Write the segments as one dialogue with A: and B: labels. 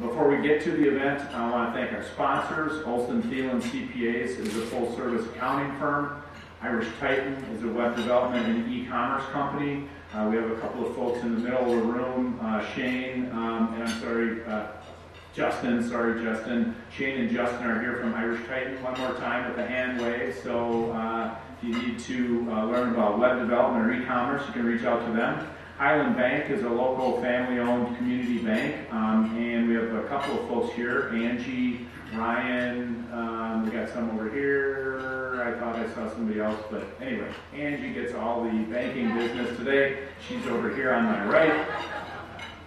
A: before we get to the event, I want to thank our sponsors. Olson Thielen CPAs is a full-service accounting firm. Irish Titan is a web development and e-commerce company. Uh, we have a couple of folks in the middle of the room, uh, Shane, um, and I'm sorry, uh, Justin, sorry Justin. Shane and Justin are here from Irish Titan one more time with a hand wave. So uh, if you need to uh, learn about web development or e-commerce, you can reach out to them. Highland Bank is a local family-owned community bank, um, and we have a couple of folks here, Angie, Ryan, um, we got some over here, I thought I saw somebody else, but anyway, Angie gets all the banking business today, she's over here on my right.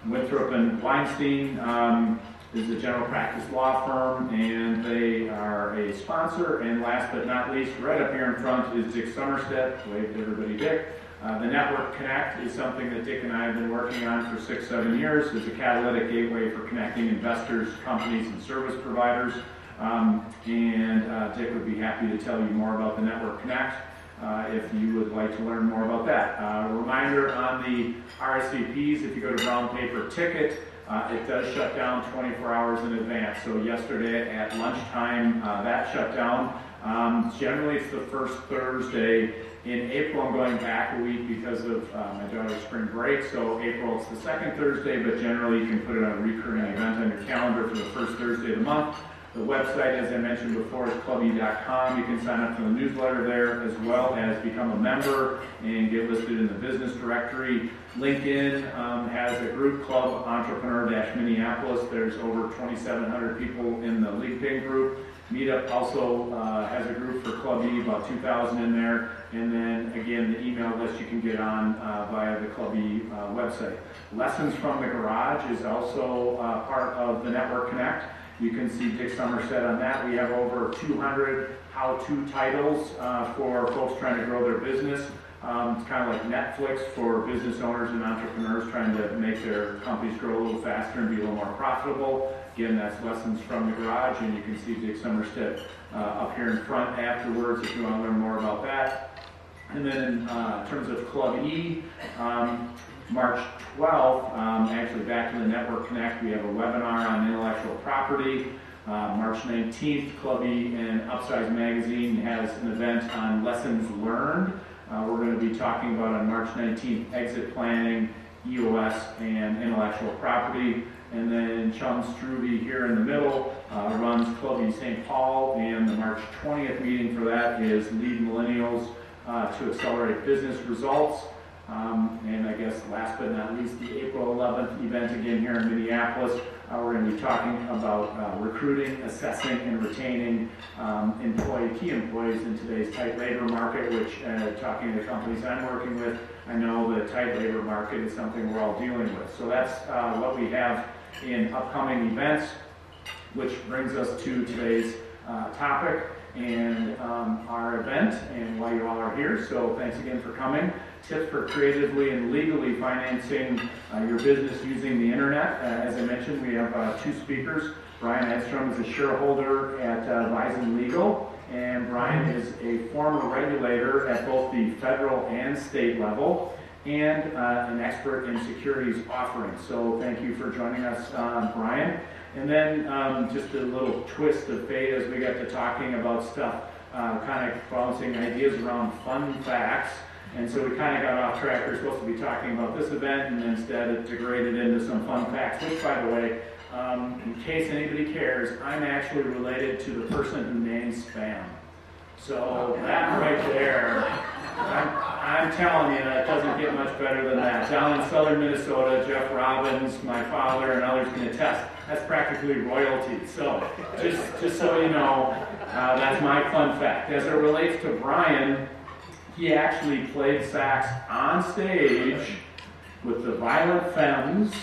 A: Winthrop and Weinstein um, is a general practice law firm, and they are a sponsor, and last but not least, right up here in front is Dick Somerstead, wave to everybody, Dick. Uh, the Network Connect is something that Dick and I have been working on for six, seven years. It's a catalytic gateway for connecting investors, companies, and service providers. Um, and uh, Dick would be happy to tell you more about the Network Connect uh, if you would like to learn more about that. Uh, reminder on the RSVPs, if you go to Brown Paper Ticket, uh, it does shut down 24 hours in advance. So yesterday at lunchtime, uh, that shut down. Um, generally, it's the first Thursday in April, I'm going back a week because of uh, my daughter's spring break. So April, it's the second Thursday, but generally you can put it on a recurring event on your calendar for the first Thursday of the month. The website, as I mentioned before, is clube.com. You can sign up for the newsletter there as well as become a member and get listed in the business directory. LinkedIn um, has a group, Club Entrepreneur-Minneapolis. There's over 2,700 people in the LinkedIn group. Meetup also uh, has a group for Club E, about 2,000 in there. And then again, the email list you can get on uh, via the Club E uh, website. Lessons from the Garage is also uh, part of the Network Connect. You can see Dick Somerset on that. We have over 200 how-to titles uh, for folks trying to grow their business. Um, it's kind of like Netflix for business owners and entrepreneurs trying to make their companies grow a little faster and be a little more profitable. Again, that's Lessons from the Garage, and you can see Dick Somerset uh, up here in front afterwards if you want to learn more about that. And then uh, in terms of Club E, um, March 12th, um, actually back to the Network Connect, we have a webinar on intellectual property. Uh, March 19th, Club E and Upsize Magazine has an event on lessons learned. Uh, we're going to be talking about on March 19th exit planning, EOS, and intellectual property. And then Chum Struve here in the middle uh, runs Club E St. Paul, and the March 20th meeting for that is Lead Millennials uh, to Accelerate Business Results. Um, and I guess last but not least, the April 11th event again here in Minneapolis. Uh, we're going to be talking about uh, recruiting, assessing, and retaining um, employee, key employees in today's tight labor market, which, uh, talking to the companies I'm working with, I know the tight labor market is something we're all dealing with. So that's uh, what we have in upcoming events, which brings us to today's uh, topic and um, our event and why you all are here. So thanks again for coming. Tips for creatively and legally financing uh, your business using the internet. Uh, as I mentioned, we have uh, two speakers. Brian Edstrom is a shareholder at uh, Legal, and Brian is a former regulator at both the federal and state level and uh, an expert in securities offerings. So thank you for joining us, uh, Brian. And then um, just a little twist of fate as we got to talking about stuff, uh, kind of bouncing ideas around fun facts. And so we kind of got off track. We are supposed to be talking about this event, and instead it degraded into some fun facts, which, by the way, um, in case anybody cares, I'm actually related to the person who named Spam. So that right there, I'm, telling you, that doesn't get much better than that. Down in southern Minnesota, Jeff Robbins, my father, and others can attest that's practically royalty. So just, just so you know, uh, that's my fun fact. As it relates to Brian, he actually played sax on stage with the Violent Femmes.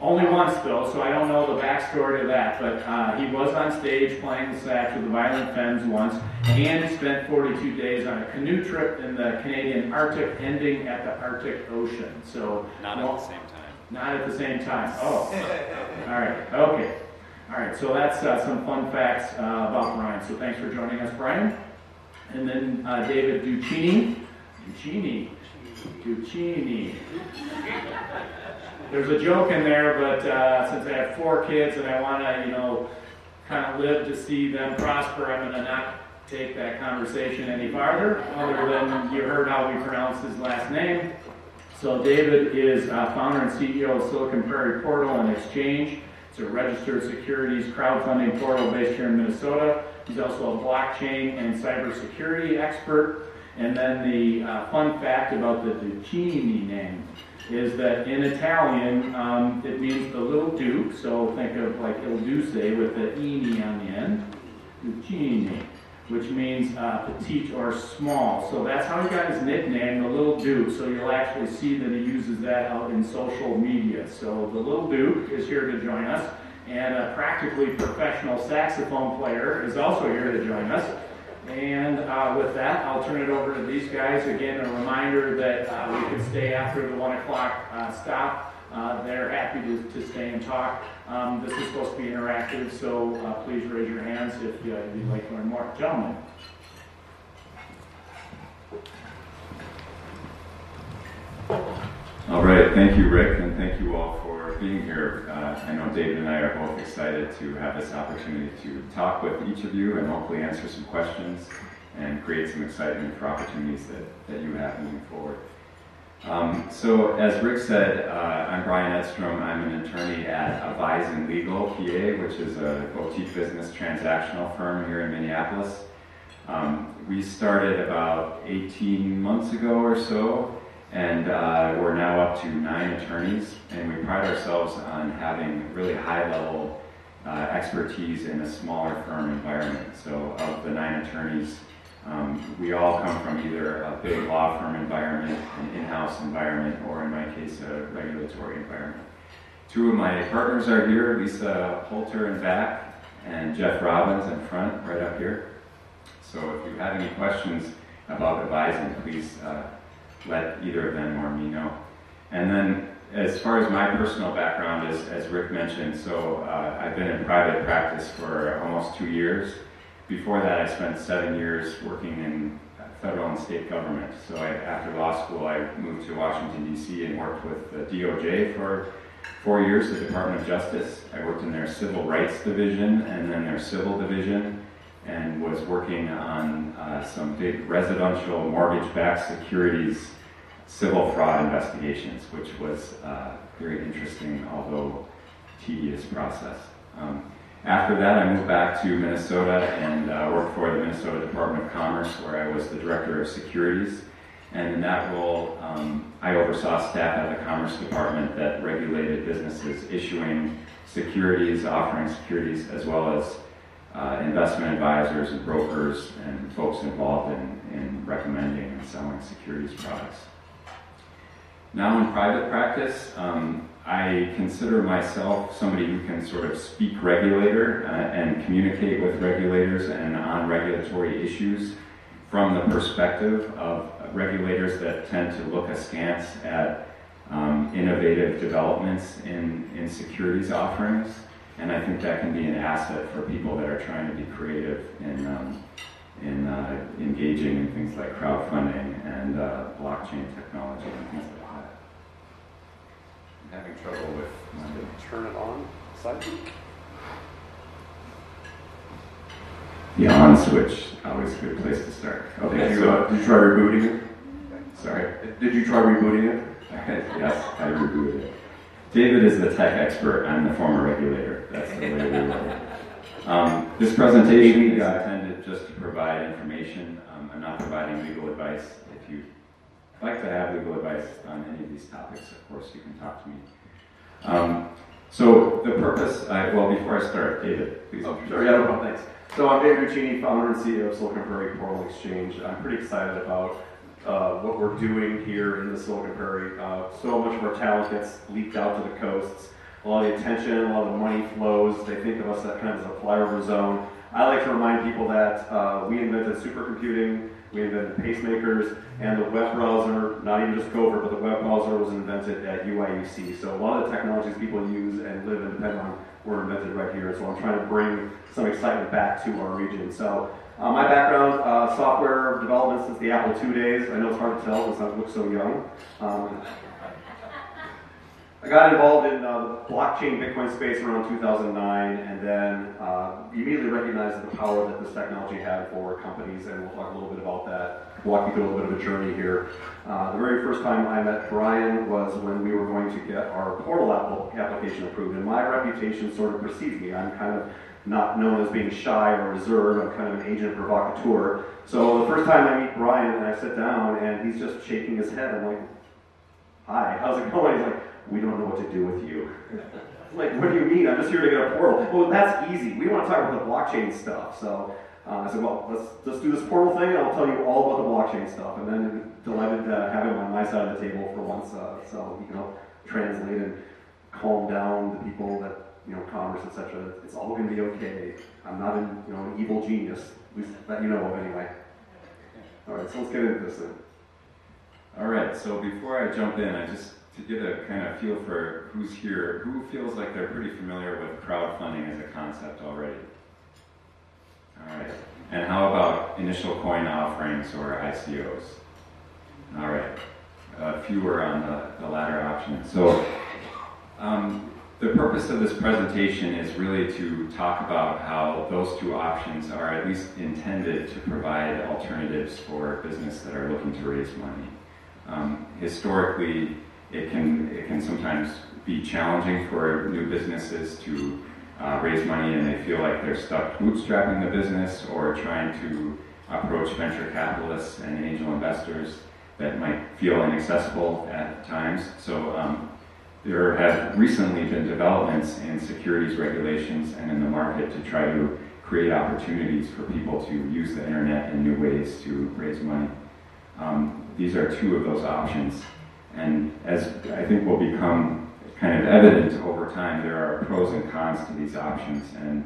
A: Only once though, so I don't know the backstory to that, but uh, he was on stage playing the sax with the Violent Femmes once, and spent 42 days on a canoe trip in the Canadian Arctic, ending at the Arctic Ocean. So
B: not at the same time.
A: Not at the same time. Oh, all right. Okay. All right. So that's uh, some fun facts uh, about Brian. So thanks for joining us, Brian. And then uh, David Duccini. Duccini. Duccini. There's a joke in there, but uh, since I have four kids and I want to, you know, kind of live to see them prosper, I'm going to not take that conversation any farther, other than you heard how we pronounce his last name. So David is uh, founder and CEO of Silicon Prairie Portal and Exchange. It's a registered securities crowdfunding portal based here in Minnesota. He's also a blockchain and cybersecurity expert. And then the uh, fun fact about the Duccini name is that in Italian, um, it means the little duke. So think of like Il Duce with the ini on the end. Duccini which means uh, petite or small. So that's how he got his nickname, the Little Duke. So you'll actually see that he uses that out in social media. So the Little Duke is here to join us, and a practically professional saxophone player is also here to join us. And uh, with that, I'll turn it over to these guys. Again, a reminder that uh, we can stay after the 1 o'clock uh, stop uh, they're happy to, to stay and talk. Um, this is supposed to be interactive, so uh, please raise your hands if uh, you'd like to learn more. Gentlemen.
B: All right, thank you, Rick, and thank you all for being here. Uh, I know David and I are both excited to have this opportunity to talk with each of you and hopefully answer some questions and create some excitement for opportunities that, that you have moving forward. Um, so, as Rick said, uh, I'm Brian Edstrom. I'm an attorney at Avisen Legal PA, which is a boutique business transactional firm here in Minneapolis. Um, we started about 18 months ago or so, and uh, we're now up to nine attorneys, and we pride ourselves on having really high level uh, expertise in a smaller firm environment. So, of the nine attorneys, um, we all come from either a big law firm environment, an in-house environment, or in my case, a regulatory environment. Two of my partners are here, Lisa Holter in back, and Jeff Robbins in front, right up here. So if you have any questions about advising, please uh, let either of them or me know. And then as far as my personal background is, as Rick mentioned, so uh, I've been in private practice for almost two years. Before that, I spent seven years working in federal and state government. So I, after law school, I moved to Washington, D.C. and worked with the DOJ for four years, the Department of Justice. I worked in their civil rights division and then their civil division and was working on uh, some big residential mortgage-backed securities civil fraud investigations, which was uh, very interesting, although tedious process. Um, after that, I moved back to Minnesota and uh, worked for the Minnesota Department of Commerce, where I was the director of securities. And in that role, um, I oversaw staff at the Commerce Department that regulated businesses issuing securities, offering securities, as well as uh, investment advisors and brokers and folks involved in, in recommending and selling securities products. Now in private practice, um, I consider myself somebody who can sort of speak regulator uh, and communicate with regulators and on regulatory issues from the perspective of regulators that tend to look askance at um, innovative developments in, in securities offerings. And I think that can be an asset for people that are trying to be creative in, um, in uh, engaging in things like crowdfunding and uh, blockchain technology and things like that I'm having trouble with.
C: Turn it on. Side.
B: The on switch, always a good place to start.
C: Okay, did you, uh, did you try rebooting it?
B: Sorry?
C: Did you try rebooting it?
B: yes, I rebooted it. David is the tech expert. I'm the former regulator. That's the way we roll. Um, this presentation is intended just to provide information. Um, I'm not providing legal advice. If you'd like to have legal advice on any of these topics, of course, you can talk to me. Um, so the purpose, I, well, before I start, David, please.
C: Oh, sure, yeah, no problem, thanks. So I'm David Duccini, founder and CEO of Silicon Prairie Portal Exchange. I'm pretty excited about uh, what we're doing here in the Silicon Prairie. Uh, so much of our talent gets leaked out to the coasts. A lot of the attention, a lot of the money flows. They think of us as kind of as a flyover zone. I like to remind people that uh, we invented supercomputing we invented pacemakers, and the web browser, not even just Gopher, but the web browser was invented at UIUC. So a lot of the technologies people use and live and depend on were invented right here. So I'm trying to bring some excitement back to our region. So uh, my background, uh, software development since the Apple II days. I know it's hard to tell because I look so young. Um, got involved in uh, the blockchain Bitcoin space around 2009, and then uh, immediately recognized the power that this technology had for companies, and we'll talk a little bit about that. Walk you through a little bit of a journey here. Uh, the very first time I met Brian was when we were going to get our portal app- application approved, and my reputation sort of precedes me. I'm kind of not known as being shy or reserved. I'm kind of an agent provocateur. So the first time I meet Brian and I sit down and he's just shaking his head, I'm like, "Hi, how's it going?" He's like, "We don't know what to do with you." Like, what do you mean? I'm just here to get a portal. Well, that's easy. We want to talk about the blockchain stuff. So uh, I said, well, let's let's do this portal thing, and I'll tell you all about the blockchain stuff. And then delighted to have him on my side of the table for once, uh, so he can help translate and calm down the people that you know, commerce, etc. It's all going to be okay. I'm not an, you know, an evil genius, at least that you know of anyway. All right, so let's get into this then.
B: All right, so before I jump in, I just to get a kind of feel for who's here, who feels like they're pretty familiar with crowdfunding as a concept already? All right, and how about initial coin offerings or ICOs? All right, uh, fewer on the, the latter option. So, um, the purpose of this presentation is really to talk about how those two options are at least intended to provide alternatives for business that are looking to raise money. Um, historically, it can, it can sometimes be challenging for new businesses to uh, raise money and they feel like they're stuck bootstrapping the business or trying to approach venture capitalists and angel investors that might feel inaccessible at times. So um, there have recently been developments in securities regulations and in the market to try to create opportunities for people to use the internet in new ways to raise money. Um, these are two of those options. And as I think will become kind of evident over time, there are pros and cons to these options. And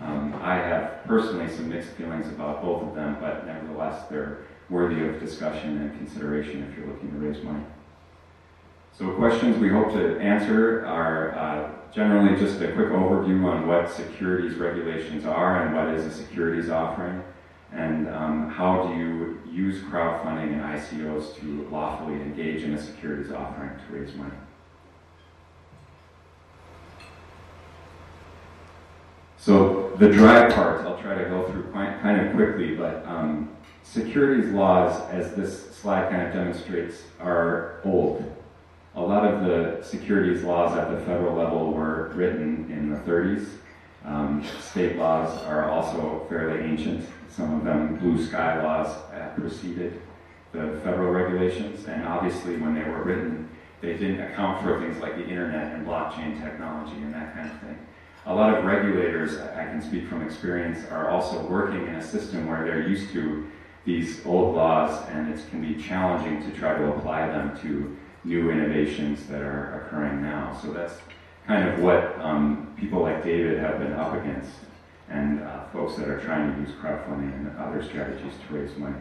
B: um, I have personally some mixed feelings about both of them, but nevertheless, they're worthy of discussion and consideration if you're looking to raise money. So questions we hope to answer are uh, generally just a quick overview on what securities regulations are and what is a securities offering, and um, how do you use crowdfunding and ICOs to lawfully engage in a securities offering to raise money. So the dry part, I'll try to go through quite, kind of quickly, but um, securities laws, as this slide kind of demonstrates, are old. A lot of the securities laws at the federal level were written in the 30s. Um, state laws are also fairly ancient. Some of them, blue sky laws, have preceded the federal regulations, and obviously when they were written, they didn't account for things like the internet and blockchain technology and that kind of thing. A lot of regulators, I can speak from experience, are also working in a system where they're used to these old laws and it can be challenging to try to apply them to new innovations that are occurring now. So that's kind of what um, people like David have been up against and uh, folks that are trying to use crowdfunding and other strategies to raise money.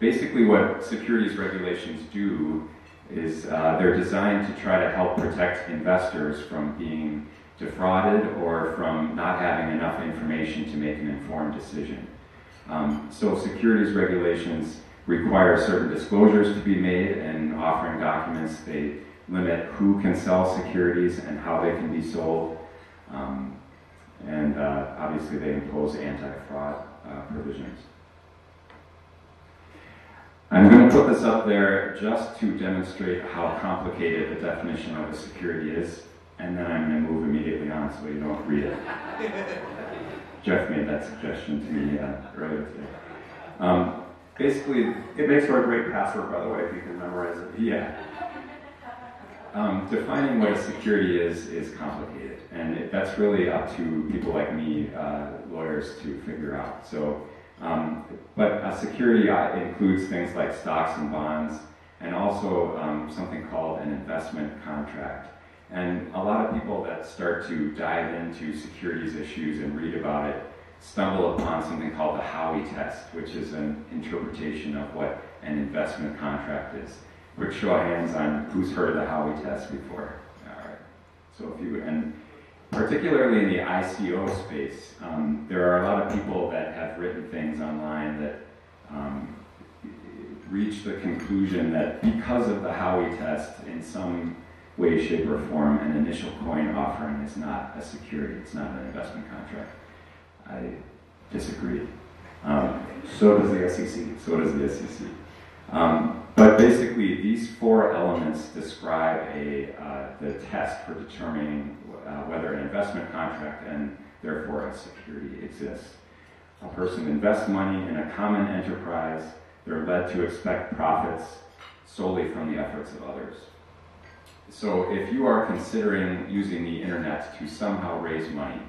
B: Basically, what securities regulations do is uh, they're designed to try to help protect investors from being defrauded or from not having enough information to make an informed decision. Um, so, securities regulations require certain disclosures to be made and offering documents. They limit who can sell securities and how they can be sold. Um, and uh, obviously, they impose anti fraud uh, provisions. I'm going to put this up there just to demonstrate how complicated the definition of a security is, and then I'm going to move immediately on so you don't read it. Jeff made that suggestion to me uh, earlier today. Um, basically,
C: it makes for a great password, by the way, if you can memorize it.
B: Yeah. Um, defining what security is is complicated, and it, that's really up to people like me, uh, lawyers, to figure out. So, um, but a security uh, includes things like stocks and bonds, and also um, something called an investment contract. And a lot of people that start to dive into securities issues and read about it stumble upon something called the Howey test, which is an interpretation of what an investment contract is. Quick show of hands on who's heard of the Howey test before. All right. So if you and particularly in the ICO space, um, there are a lot of people that have written things online that um, reach the conclusion that because of the Howey test, in some way, shape, or form an initial coin offering is not a security, it's not an investment contract. I disagree. Um,
C: So does the SEC.
B: so does the SEC. Um, but basically, these four elements describe a, uh, the test for determining uh, whether an investment contract and therefore a security exists. A person invests money in a common enterprise, they're led to expect profits solely from the efforts of others. So if you are considering using the internet to somehow raise money,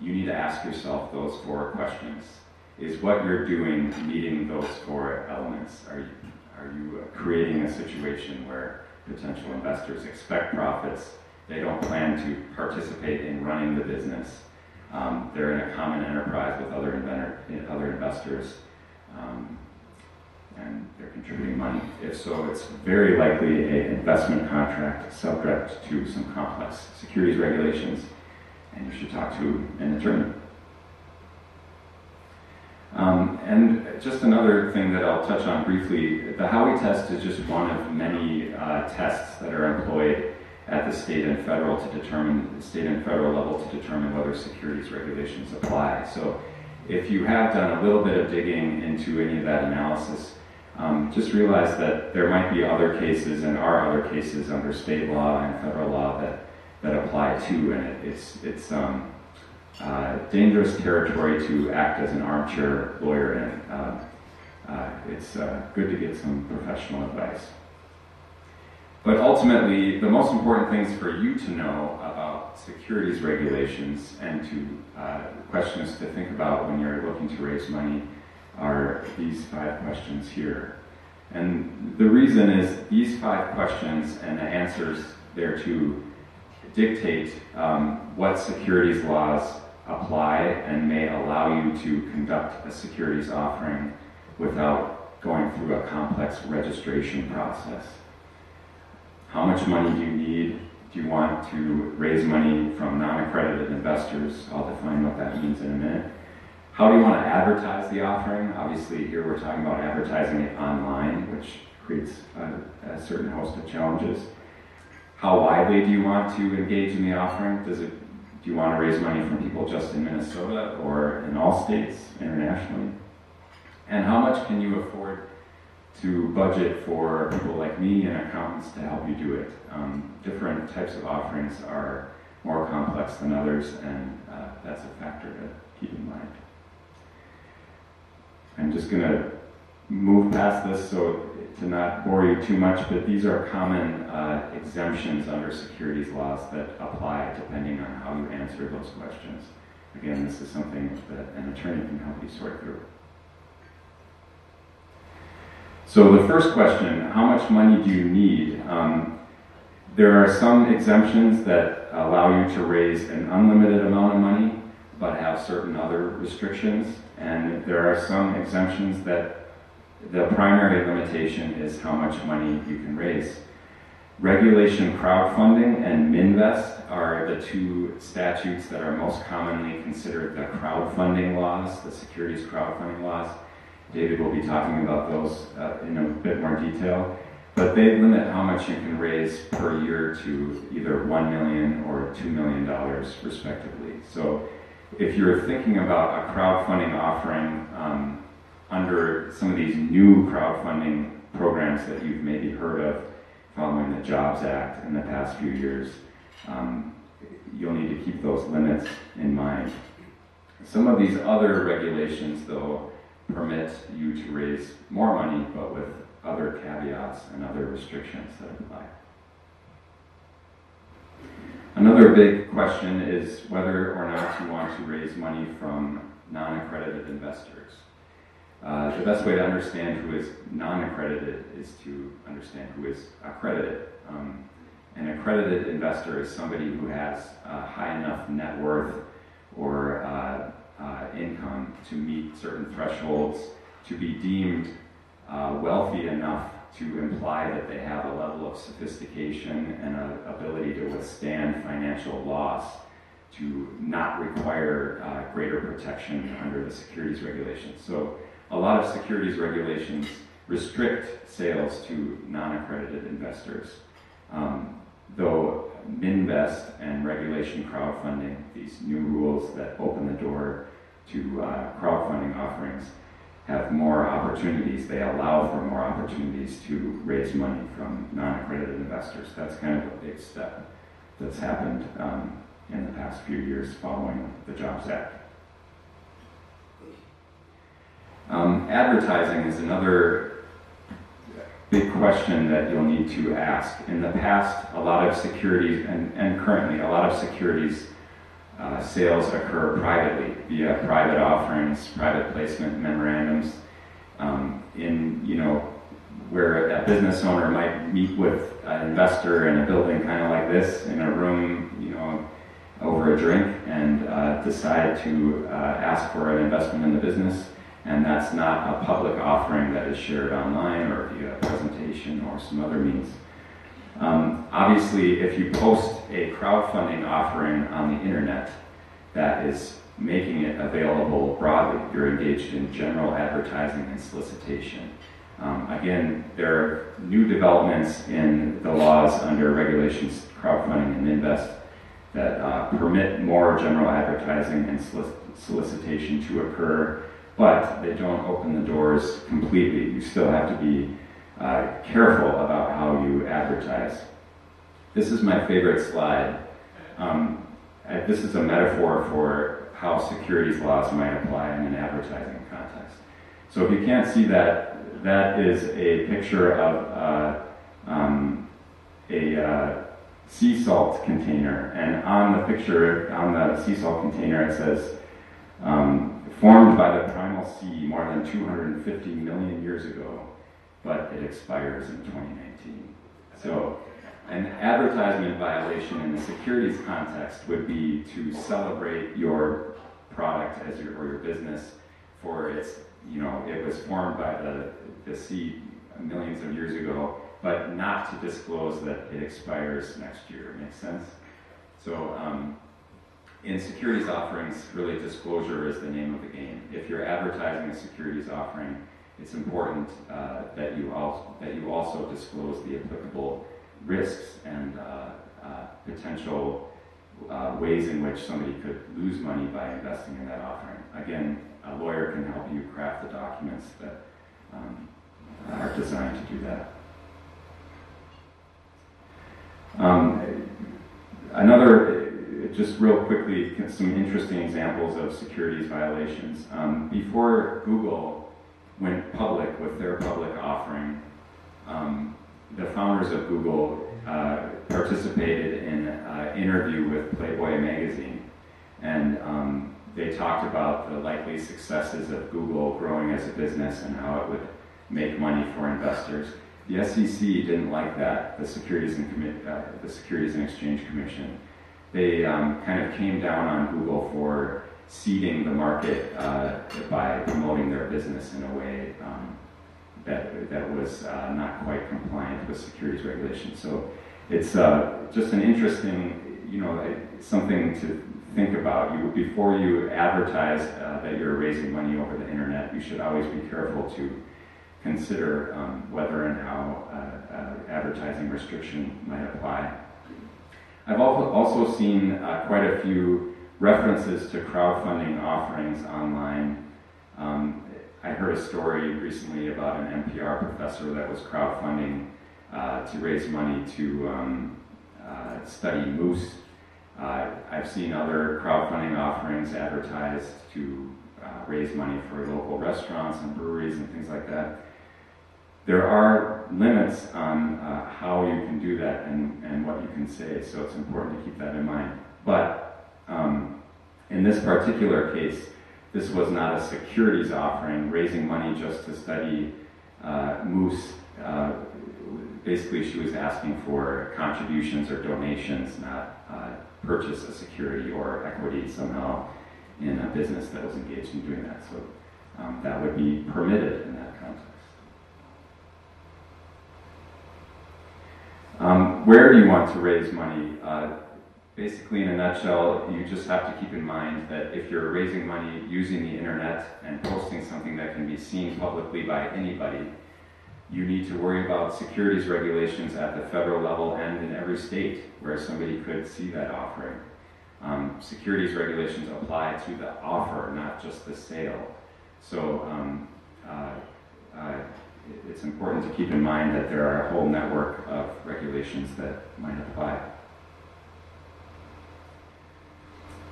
B: you need to ask yourself those four questions. Is what you're doing meeting those four elements? Are you, are you uh, creating a situation where potential investors expect profits? They don't plan to participate in running the business. Um, they're in a common enterprise with other, inventor, other investors, um, and they're contributing money. If so, it's very likely an investment contract subject to some complex securities regulations, and you should talk to an attorney. Um, and just another thing that I'll touch on briefly, the Howey test is just one of many uh, tests that are employed at the state and federal to determine, state and federal level to determine whether securities regulations apply. So if you have done a little bit of digging into any of that analysis, um, just realize that there might be other cases and are other cases under state law and federal law that, that apply too, and it, it's, it's um, uh, dangerous territory to act as an armchair lawyer in. Uh, uh, it's uh, good to get some professional advice. But ultimately, the most important things for you to know about securities regulations and to uh, questions to think about when you're looking to raise money are these five questions here. And the reason is these five questions and the answers thereto dictate um, what securities laws apply and may allow you to conduct a securities offering without going through a complex registration process. How much money do you need? Do you want to raise money from non-accredited investors? I'll define what that means in a minute. How do you want to advertise the offering? Obviously, here we're talking about advertising it online, which creates a, a certain host of challenges. How widely do you want to engage in the offering? Does it do you want to raise money from people just in Minnesota or in all states internationally? And how much can you afford to budget for people like me and accountants to help you do it? Um, different types of offerings are more complex than others, and uh, that's a factor to keep in mind. I'm just going to move past this so to not bore you too much, but these are common uh, exemptions under securities laws that apply depending on how you answer those questions. Again, this is something that an attorney can help you sort through. So the first question, how much money do you need? Um, there are some exemptions that allow you to raise an unlimited amount of money, but have certain other restrictions. And there are some exemptions that the primary limitation is how much money you can raise. Regulation crowdfunding and MNvest are the two statutes that are most commonly considered the crowdfunding laws, the securities crowdfunding laws. David will be talking about those uh, in a bit more detail. But they limit how much you can raise per year to either 1 million or $2 million, respectively. So if you're thinking about a crowdfunding offering, um, under some of these new crowdfunding programs that you've maybe heard of following the Jobs Act in the past few years, um, you'll need to keep those limits in mind. Some of these other regulations, though, permit you to raise more money, but with other caveats and other restrictions that apply. Another big question is whether or not you want to raise money from non-accredited investors. Uh, the best way to understand who is non-accredited is to understand who is accredited. Um, an accredited investor is somebody who has uh, high enough net worth or uh, uh income to meet certain thresholds to be deemed uh, wealthy enough to imply that they have a level of sophistication and an ability to withstand financial loss to not require greater protection under the securities regulations. So a lot of securities regulations restrict sales to non-accredited investors. Um, MNvest and regulation crowdfunding, these new rules that open the door to uh, crowdfunding offerings, have more opportunities. They allow for more opportunities to raise money from non-accredited investors. That's kind of a big step that's happened um, in the past few years following the Jobs Act. Um, advertising is another big question that you'll need to ask. In the past, a lot of securities, and, and currently, a lot of securities uh, sales occur privately via private offerings, private placement memorandums. Um, in you know where a business owner might meet with an investor in a building kind of like this in a room, you know, over a drink, and uh, decide to uh, ask for an investment in the business. And that's not a public offering that is shared online or via presentation or some other means. Um, obviously, if you post a crowdfunding offering on the internet that is making it available broadly, you're engaged in general advertising and solicitation. Um, again, there are new developments in the laws under regulations, crowdfunding and invest that uh, permit more general advertising and solicitation to occur, but they don't open the doors completely. You still have to be uh, careful about how you advertise. This is my favorite slide. Um, I, this is a metaphor for how securities laws might apply in an advertising context. So if you can't see that, that is a picture of uh, um, a uh, sea salt container, and on the picture, on the sea salt container, it says, um, formed by the primal sea more than 250 million years ago but it expires in 2019. So an advertisement violation in the securities context would be to celebrate your product as your or your business for its you know it was formed by the the seed millions of years ago, but not to disclose that it expires next year. Makes sense? So um, in securities offerings, really disclosure is the name of the game. If you're advertising a securities offering, it's important uh, that you also that you also disclose the applicable risks and uh, uh, potential uh, ways in which somebody could lose money by investing in that offering. Again, a lawyer can help you craft the documents that um, are designed to do that. Um, another, just real quickly, some interesting examples of securities violations. Um, before Google went public with their public offering, um, the founders of Google uh, participated in an interview with Playboy magazine, and um, they talked about the likely successes of Google growing as a business and how it would make money for investors. The SEC didn't like that. The Securities and, Commi- uh, the Securities and Exchange Commission, they um, kind of came down on Google for seeding the market uh, by promoting their business in a way um, that, that was uh, not quite compliant with securities regulations. So it's uh, just an interesting, you know, something to think about. You before you advertise uh, that you're raising money over the internet, you should always be careful to consider um, whether and how uh, uh, advertising restriction might apply. I've also seen quite a few references to crowdfunding offerings online. Um, I heard a story recently about an NPR professor that was crowdfunding uh, to raise money to um, uh, study moose. Uh, I've seen other crowdfunding offerings advertised to uh, raise money for local restaurants and breweries and things like that. There are limits on uh, how you can do that and, and what you can say, so it's important to keep that in mind. But um, in this particular case, this was not a securities offering, raising money just to study uh, moose. Uh, basically, she was asking for contributions or donations, not uh, purchase a security or equity somehow in a business that was engaged in doing that. So um, that would be permitted in that context. Um, where do you want to raise money? Uh, basically, in a nutshell, you just have to keep in mind that if you're raising money using the internet and posting something that can be seen publicly by anybody, you need to worry about securities regulations at the federal level and in every state where somebody could see that offering. Um, securities regulations apply to the offer, not just the sale. So um, uh, uh, it's important to keep in mind that there are a whole network of regulations that might apply.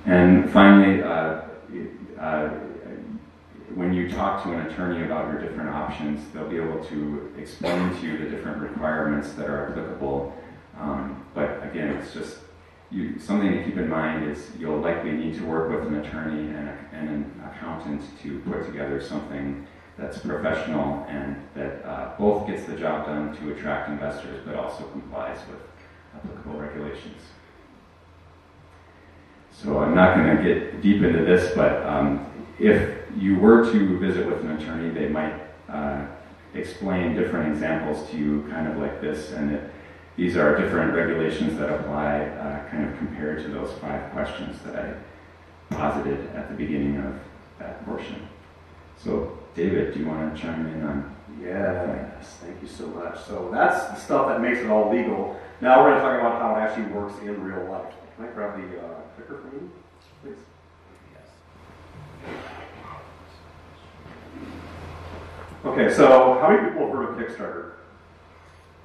B: And finally, uh, uh, when you talk to an attorney about your different options, they'll be able to explain to you the different requirements that are applicable. Um, but again, it's just you, something to keep in mind is you'll likely need to work with an attorney and, a, and an accountant to put together something that's professional and that uh, both gets the job done to attract investors, but also complies with applicable regulations. So I'm not going to get deep into this, but um, if you were to visit with an attorney, they might uh, explain different examples to you, kind of like this, and these are different regulations that apply, uh, kind of compared to those five questions that I posited at the beginning of that portion. So, David, do you want to chime in on?
C: Yes, thank you so much. So that's the stuff that makes it all legal. Now we're going to talk about how it actually works in real life. Can I grab the uh, clicker for you, please? Yes. Okay, so how many people have heard of Kickstarter?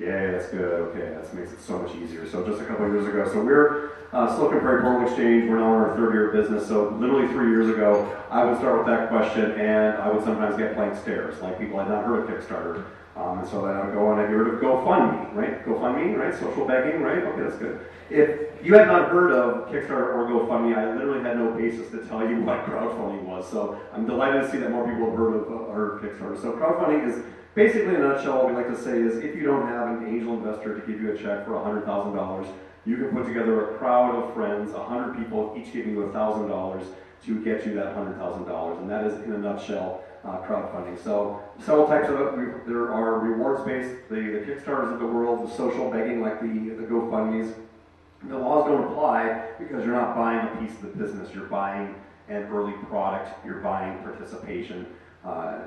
C: Yeah, that's good. Okay, that makes it so much easier. So just a couple years ago, so we're uh, Silicon Prairie Portal Exchange. We're now in our third year of business. So literally three years ago, I would start with that question, and I would sometimes get blank stares, like people had not heard of Kickstarter. Um, and so then I would go on, have you heard of GoFundMe, right? GoFundMe, right? Social begging, right? Okay, that's good. If you had not heard of Kickstarter or GoFundMe, I literally had no basis to tell you what crowdfunding was. So I'm delighted to see that more people have heard of uh, heard Kickstarter. So crowdfunding is basically, in a nutshell, what we like to say is if you don't have an angel investor to give you a check for $100,000, you can put together a crowd of friends, 100 people, each giving you $1,000 to get you that $100,000. And that is, in a nutshell, uh, crowdfunding. So several types of it. We, there are rewards-based, the, the Kickstarters of the world, the social begging like the, the GoFundMe's. The laws don't apply because you're not buying a piece of the business. You're buying an early product. You're buying participation. Uh,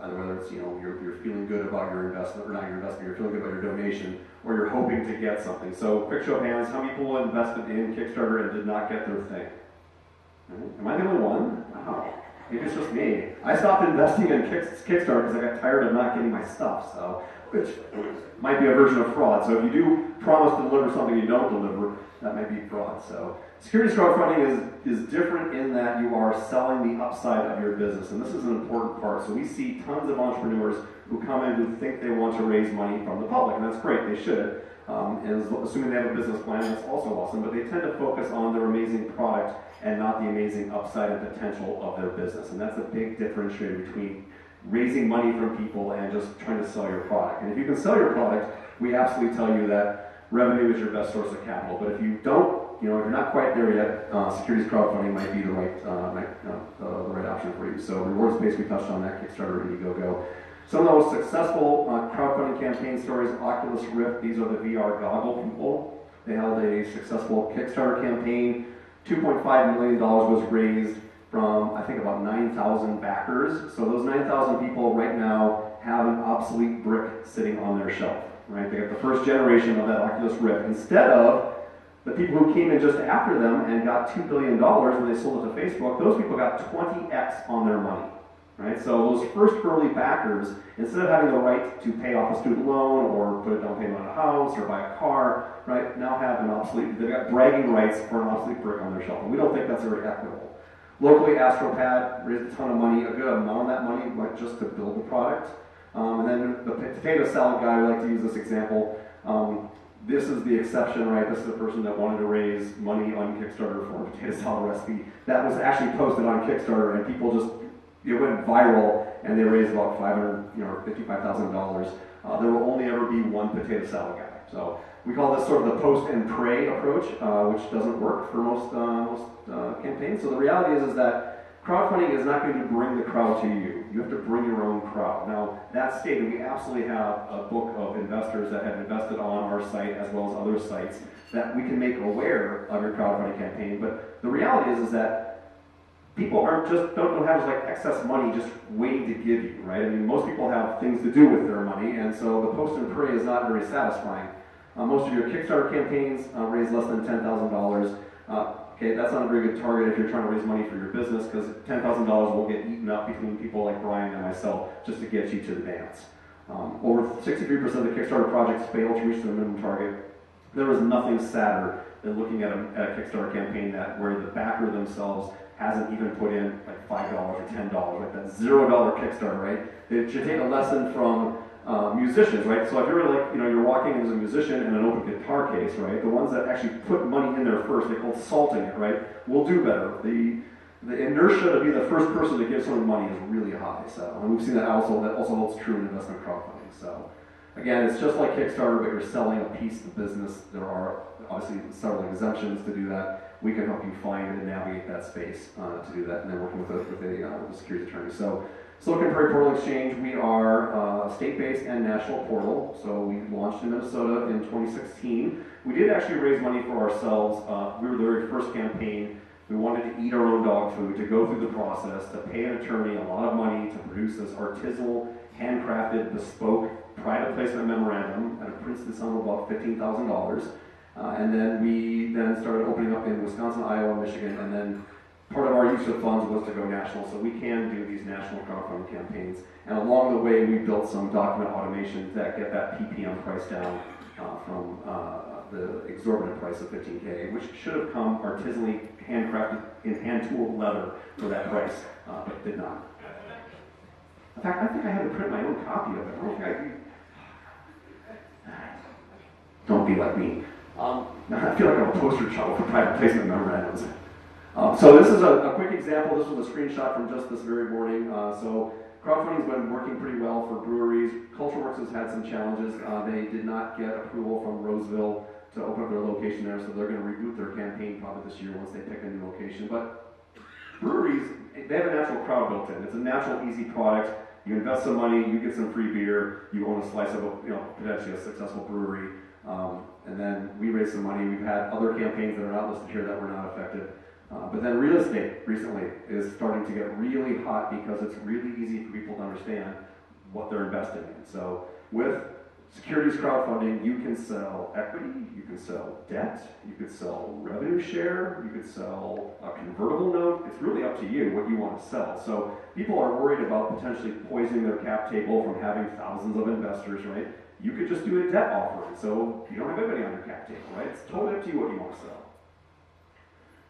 C: uh, whether it's you know you're, you're feeling good about your investment or not your investment, you're feeling good about your donation, or you're hoping to get something. So, quick show of hands: how many people invested in Kickstarter and did not get their thing? Am I the only one? Wow. Maybe it's just me. I stopped investing in Kick- Kickstarter because I got tired of not getting my stuff. So, which might be a version of fraud. So, if you do promise to deliver something you don't deliver, that may be fraud. So, securities crowdfunding is is different in that you are selling the upside of your business, and this is an important part. So, we see tons of entrepreneurs who come in who think they want to raise money from the public, and that's great. They should. Um, and assuming they have a business plan, that's also awesome. But they tend to focus on their amazing product and not the amazing upside and potential of their business. And that's a big differentiator between raising money from people and just trying to sell your product. And if you can sell your product, we absolutely tell you that revenue is your best source of capital. But if you don't, you know, if you're not quite there yet, uh, securities crowdfunding might be the right, uh, might, uh, uh, the right option for you. So rewards based, we touched on that Kickstarter, Indiegogo. Some of the most successful uh, crowdfunding campaign stories, Oculus Rift, these are the VR goggle people. They held a successful Kickstarter campaign. $2.5 million was raised from, I think, about 9,000 backers. So those 9,000 people right now have an obsolete brick sitting on their shelf, right? They got the first generation of that Oculus Rift. Instead of the people who came in just after them and got $2 billion when they sold it to Facebook, those people got 20x on their money. Right? So those first early backers, instead of having the right to pay off a student loan or put a down payment on a house or buy a car, right, now have an obsolete, they've got bragging rights for an obsolete brick on their shelf. And we don't think that's very equitable. Locally, AstroPad raised a ton of money, a good amount of that money went just to build the product. Um, and then the potato salad guy, we like to use this example. Um, this is the exception, right? This is the person that wanted to raise money on Kickstarter for a potato salad recipe. That was actually posted on Kickstarter, and people just it went viral, and they raised about five hundred, you know, fifty-five thousand dollars. Uh, there will only ever be one potato salad guy. So we call this sort of the post and pray approach, uh, which doesn't work for most uh, most uh, campaigns. So the reality is, is that crowdfunding is not going to bring the crowd to you. You have to bring your own crowd. Now that stated, we absolutely have a book of investors that have invested on our site as well as other sites that we can make aware of your crowdfunding campaign. But the reality is, is that people aren't just don't, don't have like excess money just waiting to give you, right? I mean, most people have things to do with their money, and so the post and pray is not very satisfying. Uh, most of your Kickstarter campaigns uh, raise less than ten thousand dollars. Uh, Okay, that's not a very good target if you're trying to raise money for your business because ten thousand dollars will get eaten up between people like Brian and myself just to get you to the dance. Um, over 63% of the Kickstarter projects fail to reach their minimum target. There is nothing sadder than looking at a, at a Kickstarter campaign that where the backer themselves hasn't even put in like five dollars or ten dollars, like that zero dollar Kickstarter, right? It should take a lesson from uh, musicians, right? So if you're like, you know, you're walking as a musician in an open guitar case, right? The ones that actually put money in there first, they call it salting it, right? Will do better. The the inertia to be the first person to give someone money is really high. So, and we've seen that also that also holds true in investment crowdfunding. So, again, it's just like Kickstarter, but you're selling a piece of the business. There are obviously several exemptions to do that. We can help you find and navigate that space uh, to do that, and then working with a, with a, uh, with a securities attorney. So, Silicon Prairie Portal Exchange, we are uh, state-based and national portal. So we launched in Minnesota in 2016. We did actually raise money for ourselves. Uh, we were the very first campaign. We wanted to eat our own dog food, to go through the process, to pay an attorney a lot of money to produce this artisanal, handcrafted, bespoke private placement memorandum at a Princeton sum of about $15,000. Uh, and then we then started opening up in Wisconsin, Iowa, Michigan, and then part of our use of funds was to go national, so we can do these national crowdfunding campaigns. And along the way, we built some document automations that get that PPM price down uh, from uh, the exorbitant price of 15K, which should have come artisanally handcrafted in hand-tooled leather for that price, uh, but did not. In fact, I think I had to print my own copy of it. Don't Don't be like me. Um, I feel like I'm a poster child for private placement memorandums. Um, so this is a, a, quick example. This was a screenshot from just this very morning. Uh, so crowdfunding's been working pretty well for breweries. Cultureworks has had some challenges. Uh, they did not get approval from Roseville to open up their location there, so they're going to reboot their campaign probably this year once they pick a new location. But breweries, they have a natural crowd built in. It's a natural, easy product. You invest some money, you get some free beer, you own a slice of a, you know, potentially a successful brewery. Um, and then we raise some money. We've had other campaigns that are not listed here that were not effective. Uh, but then real estate recently is starting to get really hot because it's really easy for people to understand what they're investing in. So with securities crowdfunding, you can sell equity, you can sell debt, you could sell revenue share, you could sell a convertible note. It's really up to you what you want to sell. So people are worried about potentially poisoning their cap table from having thousands of investors, right? You could just do a debt offering, so you don't have anybody on your cap table, right? It's totally up to you what you want to sell.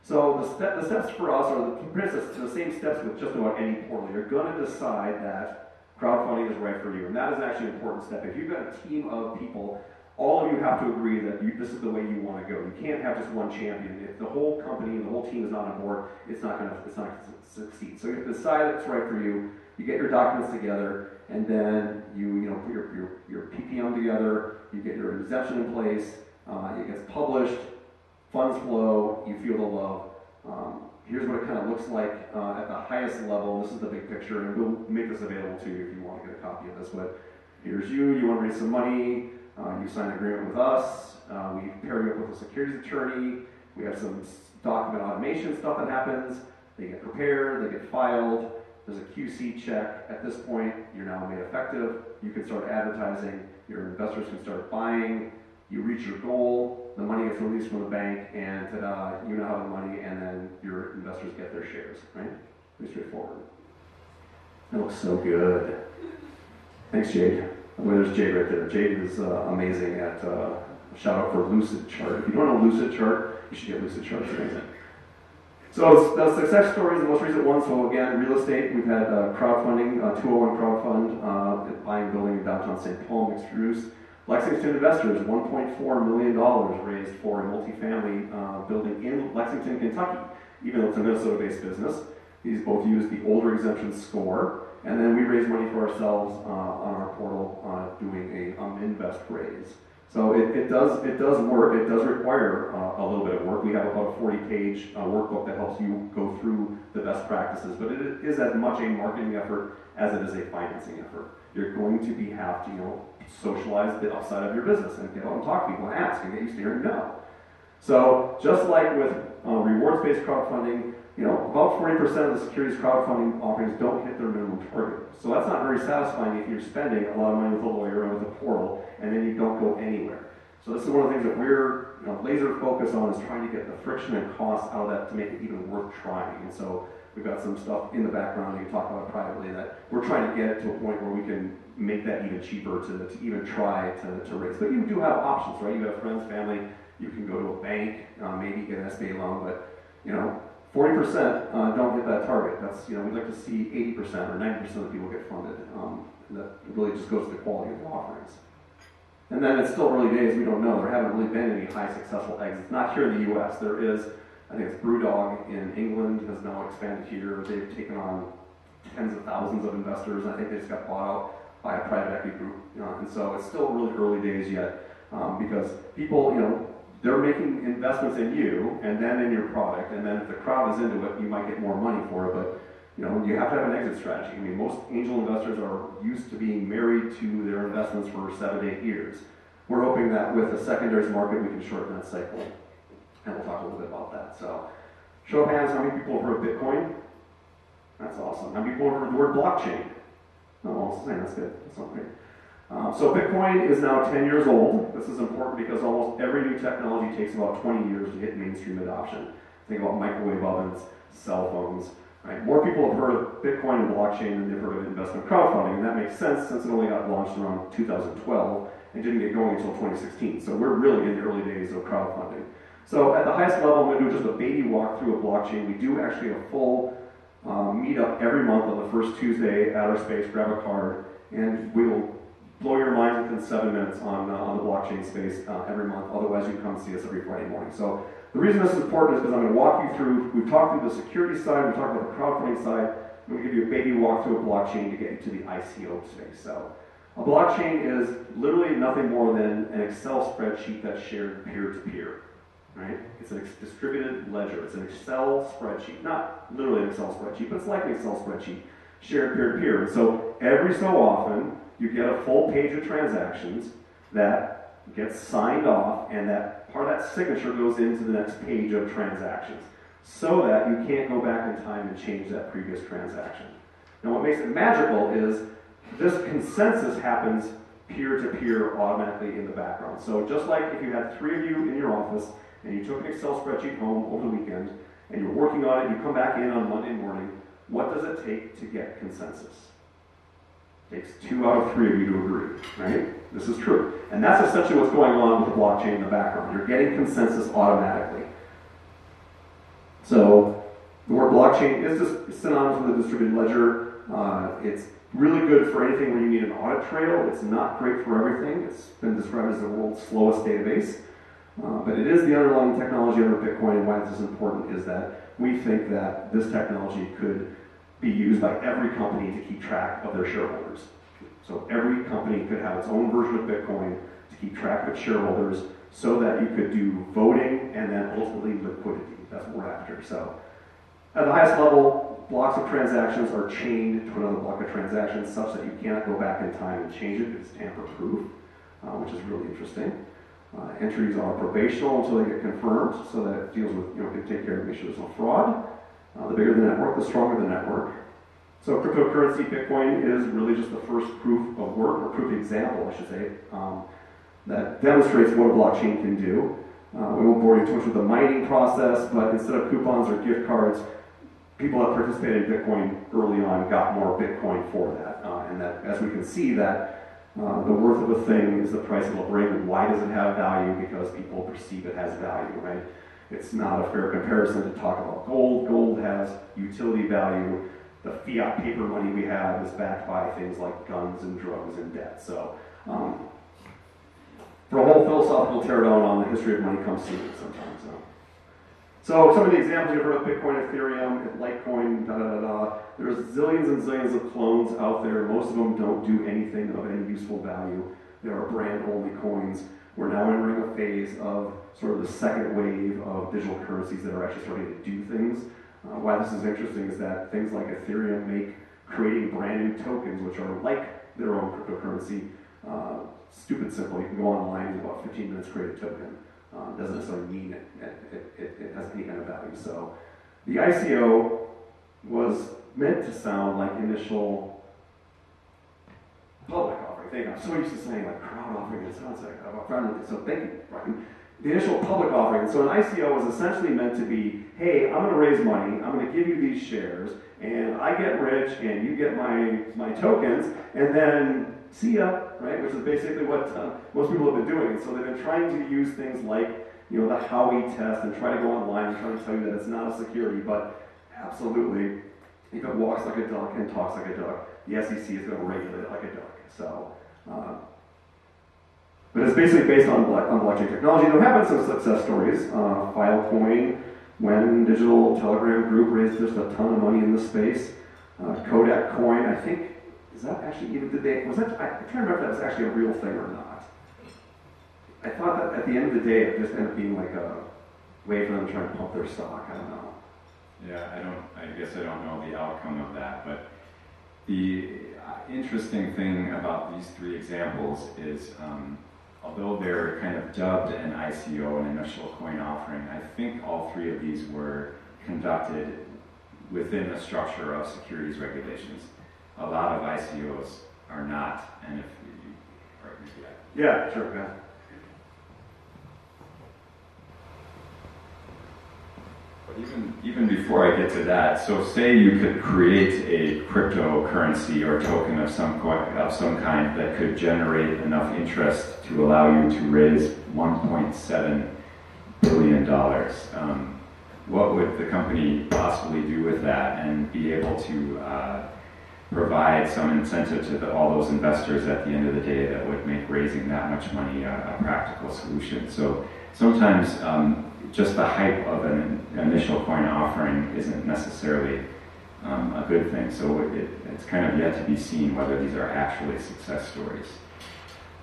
C: So the, the steps for us are the, pretty much the same steps with just about any portal. You're going to decide that crowdfunding is right for you, and that is actually an important step. If you've got a team of people, all of you have to agree that you, this is the way you want to go. You can't have just one champion. If the whole company and the whole team is not on board, it's not going to it's not going to succeed. So you decide it's right for you. You get your documents together, and then you you know put your your, your PPM together. You get your exemption in place. Uh, it gets published funds flow, you feel the love. Um, here's what it kind of looks like uh, at the highest level. This is the big picture, and we'll make this available to you if you want to get a copy of this. But here's you, you want to raise some money, uh, you sign an agreement with us, uh, we pair you up with a securities attorney, we have some document automation stuff that happens, they get prepared, they get filed, there's a QC check. At this point, you're now made effective, you can start advertising, your investors can start buying, you reach your goal, the money gets released from the bank, and ta-da, you now have the money, and then your investors get their shares, right? Pretty straightforward. That looks so good. Thanks, Jade. Well, there's Jade right there. Jade is uh, amazing at, uh, shout out for Lucidchart. If you don't know Lucidchart, you should get Lucidchart. So the success stories, the most recent one, so again, real estate, we've had uh, crowdfunding, uh, 201 crowdfund, uh, buying building in downtown St. Paul, mixed use. Lexington investors, $1.4 million raised for a multifamily uh, building in Lexington, Kentucky, even though it's a Minnesota-based business. These both use the older exemption score, and then we raise money for ourselves uh, on our portal uh, doing a um, MNvest raise. So it, it, does it does work. It does require uh, a little bit of work. We have about a 40-page uh, workbook that helps you go through the best practices, but it is as much a marketing effort as it is a financing effort. You're going to be have to you know socialize the outside of your business and get out and talk to people and ask and get used to hearing no. So just like with uh, rewards-based crowdfunding, you know, about 40% of the securities crowdfunding offerings don't hit their minimum target. So that's not very satisfying if you're spending a lot of money with a lawyer and with a portal, and then you don't go anywhere. So this is one of the things that we're you know, laser focused on is trying to get the friction and cost out of that to make it even worth trying. And so we've got some stuff in the background, that you talk about privately, that we're trying to get to a point where we can make that even cheaper to, to even try to, to raise. But you do have options, right? You have friends, family, you can go to a bank, uh, maybe get an SBA loan, but you know, 40% uh, don't hit that target. That's, you know, we'd like to see 80% or 90% of people get funded. Um, that really just goes to the quality of the offerings. And then it's still early days, we don't know. There haven't really been any high successful exits. Not here in the US. There is, I think it's Brewdog in England has now expanded here. They've taken on tens of thousands of investors. I think they just got bought out by a private equity group. And so it's still really early days yet um, because people, you know, they're making investments in you and then in your product, and then if the crowd is into it, you might get more money for it, but you know, you have to have an exit strategy. I mean, most angel investors are used to being married to their investments for seven eight years. We're hoping that with the secondaries market, we can shorten that cycle. And we'll talk a little bit about that. So, show of hands, how many people have heard of Bitcoin? That's awesome. How many people have heard the word blockchain? Oh, same. That's good. That's great. Um, so Bitcoin is now 10 years old. This is important because almost every new technology takes about 20 years to hit mainstream adoption. Think about microwave ovens, cell phones. Right? More people have heard of Bitcoin and blockchain than they've heard of investment crowdfunding, and that makes sense since it only got launched around 2012 and didn't get going until 2016. So we're really in the early days of crowdfunding. So at the highest level, I'm going to do just a baby walkthrough of blockchain. We do actually a full um, meetup every month on the first Tuesday at our space. Grab a card, and we'll blow your mind within seven minutes on, uh, on the blockchain space uh, every month. Otherwise, you come see us every Friday morning. So the reason this is important is because I'm going to walk you through, we've talked through the security side, we've talked about the crowdfunding side, I'm going to give you a baby walkthrough of blockchain to get you to the ICO space. So a blockchain is literally nothing more than an Excel spreadsheet that's shared peer-to-peer. Right? It's a distributed ledger. It's an Excel spreadsheet. Not literally an Excel spreadsheet, but it's like an Excel spreadsheet shared peer-to-peer. And so every so often, you get a full page of transactions that gets signed off, and that part of that signature goes into the next page of transactions so that you can't go back in time and change that previous transaction. Now, what makes it magical is this consensus happens peer to peer automatically in the background. So, just like if you had three of you in your office and you took an Excel spreadsheet home over the weekend and you're working on it, and you come back in on Monday morning, what does it take to get consensus? It takes two out of three of you to agree, right? This is true. And that's essentially what's going on with the blockchain in the background. You're getting consensus automatically. So the word blockchain is just synonymous with a distributed ledger. Uh, it's really good for anything where you need an audit trail. It's not great for everything. It's been described as the world's slowest database. Uh, but it is the underlying technology under Bitcoin, and why this is important is that we think that this technology could be used by every company to keep track of their shareholders. So every company could have its own version of Bitcoin to keep track of its shareholders so that you could do voting and then ultimately liquidity. That's what we're after. So at the highest level, blocks of transactions are chained to another block of transactions such that you cannot go back in time and change it. It's tamper-proof, uh, which is really interesting. Uh, entries are probational until they get confirmed, so that it deals with, you know, can take care of there's no fraud. Uh, the bigger the network, the stronger the network. So cryptocurrency, Bitcoin, is really just the first proof of work, or proof example, I should say, um, that demonstrates what a blockchain can do. Uh, we won't bore you too much with the mining process, but instead of coupons or gift cards, people that participated in Bitcoin early on got more Bitcoin for that. Uh, and that, as we can see, that uh, the worth of a thing is the price it'll bring. Why does it have value? Because people perceive it has value, right? It's not a fair comparison to talk about gold. Gold has utility value. The fiat paper money we have is backed by things like guns and drugs and debt. So, um, for a whole philosophical teardown on the history of money, come see me sometimes. So. so, some of the examples you've heard of Bitcoin, Ethereum, Litecoin, da da da da. There's zillions and zillions of clones out there. Most of them don't do anything of any useful value. They are brand only coins. We're now entering a phase of sort of the second wave of digital currencies that are actually starting to do things. Uh, why this is interesting is that things like Ethereum make creating brand new tokens, which are like their own cryptocurrency, uh, stupid simple. You can go online in about 15 minutes, create a token. Um, doesn't necessarily mean it, it, it, it has any kind of value. So the ICO was meant to sound like initial public offering. Thank you. I'm so used to saying like crowd offering. It sounds like friendly. So thank you, Brian. The initial public offering. So an ICO was essentially meant to be, hey, I'm going to raise money. I'm going to give you these shares, and I get rich, and you get my my tokens, and then see ya, right? Which is basically what uh, most people have been doing. And so they've been trying to use things like you know the Howey test and try to go online and try to tell you that it's not a security, but absolutely, if it walks like a duck and talks like a duck, the SEC is going to regulate it like a duck. So. Uh, but it's basically based on, on blockchain technology. There have been some success stories. Uh, Filecoin, when Digital Telegram Group raised just a ton of money in this space. Uh, Kodak Coin, I think, is that actually even, did they, was that, I, trying remember if that was actually a real thing or not. I thought that at the end of the day, it just ended up being like a way for them to try and pump their stock. I don't know.
B: Yeah, I don't, I guess I don't know the outcome of that, but the uh, interesting thing about these three examples is, um, although they're kind of dubbed an ICO, an initial coin offering, I think all three of these were conducted within the structure of securities regulations. A lot of ICOs are not, and if you, or maybe I
C: Yeah, sure, yeah.
B: But even, even before I get to that, so say you could create a cryptocurrency or token of some, of some kind that could generate enough interest to allow you to raise $1.7 billion. Um, what would the company possibly do with that and be able to uh, provide some incentive to the, all those investors at the end of the day that would make raising that much money a, a practical solution? So sometimes um, just the hype of an initial coin offering isn't necessarily um, a good thing. So it, it's kind of yet to be seen whether these are actually success stories.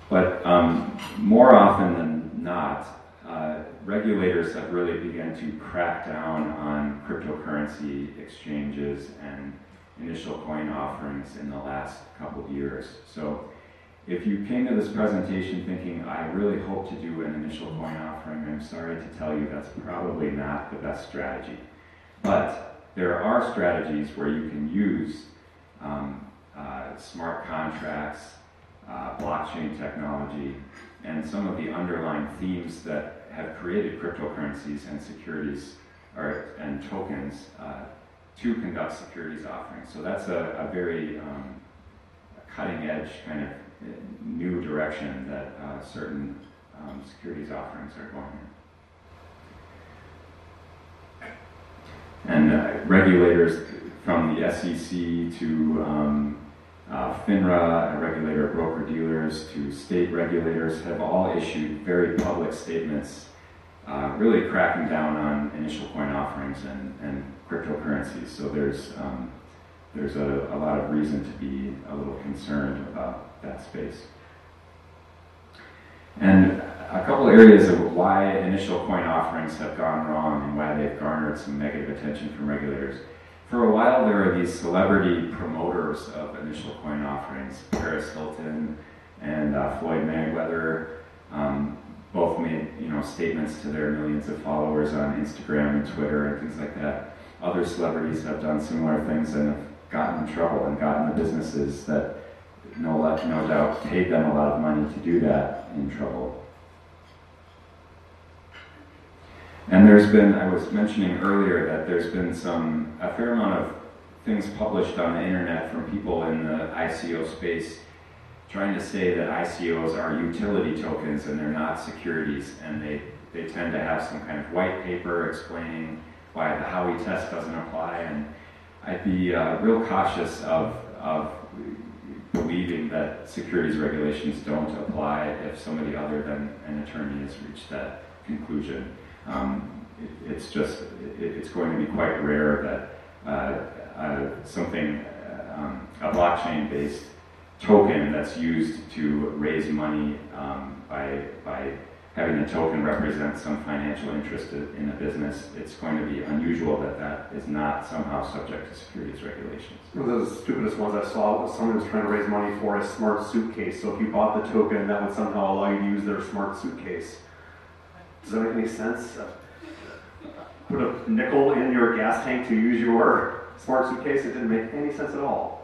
B: But um, more often than not, uh, regulators have really begun to crack down on cryptocurrency exchanges and initial coin offerings in the last couple of years. So if you came to this presentation thinking, I really hope to do an initial coin offering, I'm sorry to tell you that's probably not the best strategy. But there are strategies where you can use um, uh, smart contracts, uh, blockchain technology, and some of the underlying themes that have created cryptocurrencies and securities or, and tokens uh, to conduct securities offerings. So that's a, a very um, cutting edge kind of new direction that uh, certain um, securities offerings are going in. And uh, regulators from the SEC to um, uh, FINRA, a regulator of broker dealers, to state regulators have all issued very public statements, uh, really cracking down on initial coin offerings and, and cryptocurrencies. So there's um, there's a, a lot of reason to be a little concerned about that space. And a couple areas of why initial coin offerings have gone wrong and why they've garnered some negative attention from regulators. For a while, there were these celebrity promoters of initial coin offerings. Paris Hilton and uh, Floyd Mayweather um, both made you know statements to their millions of followers on Instagram and Twitter and things like that. Other celebrities have done similar things and have gotten in trouble and gotten the businesses that no, no doubt paid them a lot of money to do that in trouble. And there's been, I was mentioning earlier that there's been some, a fair amount of things published on the internet from people in the ICO space trying to say that ICOs are utility tokens and they're not securities, and they, they tend to have some kind of white paper explaining why the Howey test doesn't apply. And I'd be uh, real cautious of, of believing that securities regulations don't apply if somebody other than an attorney has reached that conclusion. Um, it, it's just, it, it's going to be quite rare that uh, uh, something, um, a blockchain-based token that's used to raise money um, by, by having a token represent some financial interest in a business, it's going to be unusual that that is not somehow subject to securities regulations.
C: One of the stupidest ones I saw was someone was trying to raise money for a smart suitcase. So if you bought the token, that would somehow allow you to use their smart suitcase Does that make any sense? Uh, Put a nickel in your gas tank to use your smart suitcase? It didn't make any sense at all.